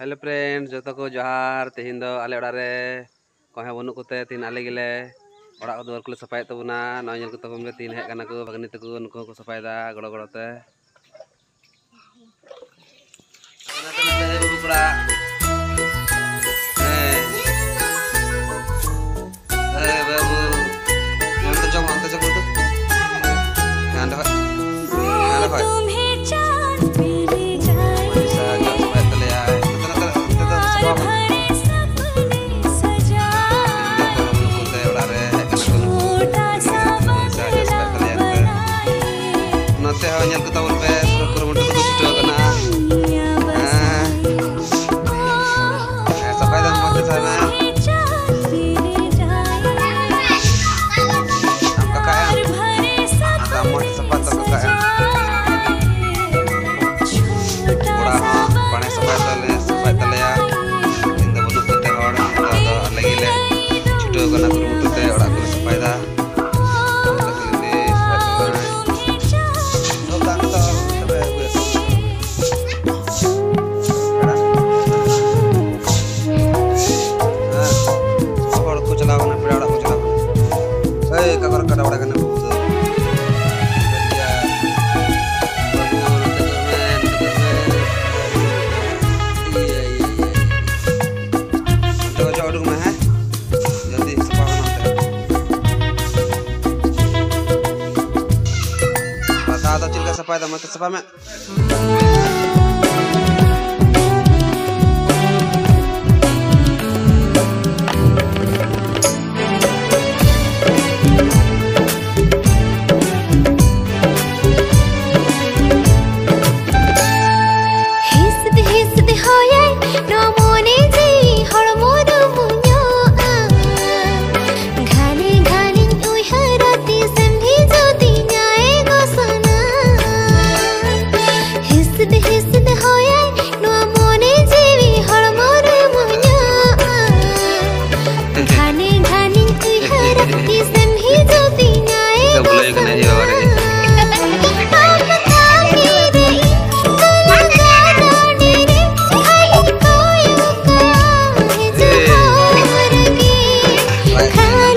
Hello friend जो को जोहार तेहन दो आले ओड़ा रे। कहे बनू कोते तीन आले गिले। दुआर को सफाए तबना नय को तबे तीन कना को, भगनी तक नुको को सफाए गड़ो गड़ो ते। Симоненко того Sampai dah mati sampai mak. His the his hanya